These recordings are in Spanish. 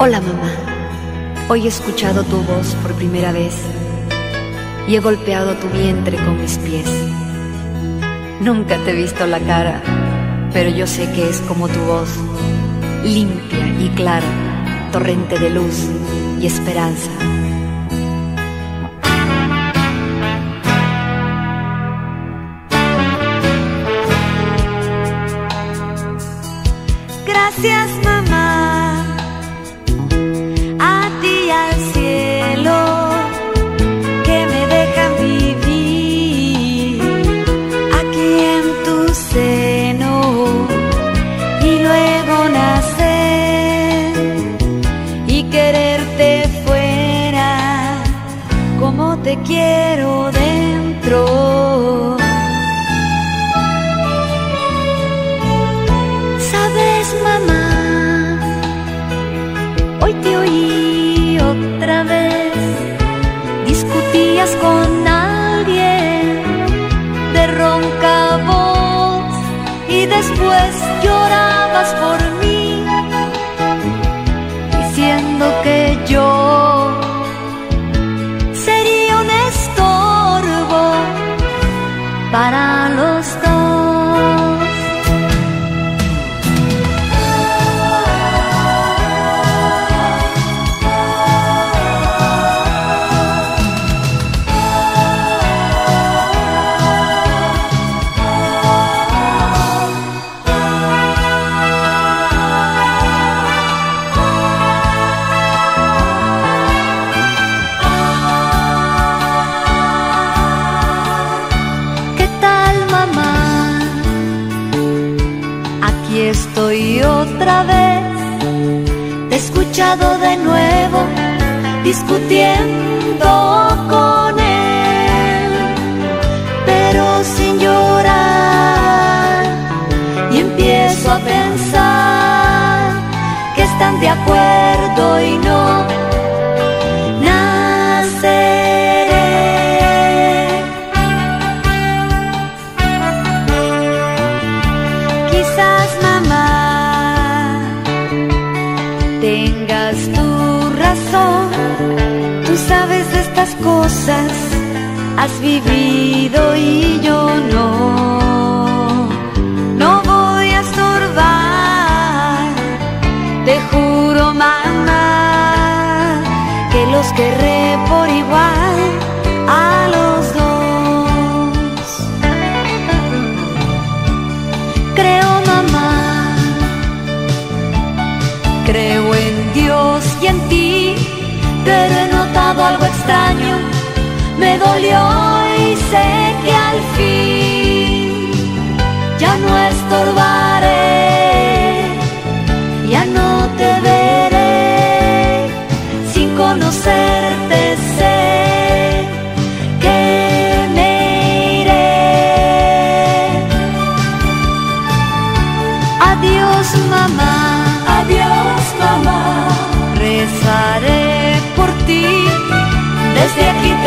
Hola mamá, hoy he escuchado tu voz por primera vez y he golpeado tu vientre con mis pies. Nunca te he visto la cara, pero yo sé que es como tu voz, limpia y clara, torrente de luz y esperanza. Gracias te quiero dentro. Sabes, mamá, hoy te oí otra vez. Discutías con alguien de ronca voz y después llorabas por mí, diciendo que yo para Aquí estoy otra vez. Escuchado de nuevo discutiendo con él, pero sin llorar. Y empiezo a pensar que están de acuerdo tengas tu razón, tú sabes de estas cosas, has vivido y yo no. No voy a estorbar, te juro mamá, que los querré me dolió y sé que al fin ya no estorbaré,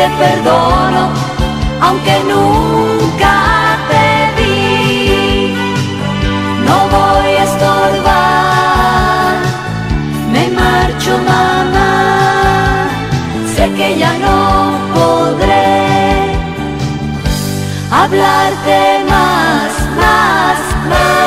te perdono, aunque nunca te vi, no voy a estorbar, me marcho mamá, sé que ya no podré hablarte más, más, más.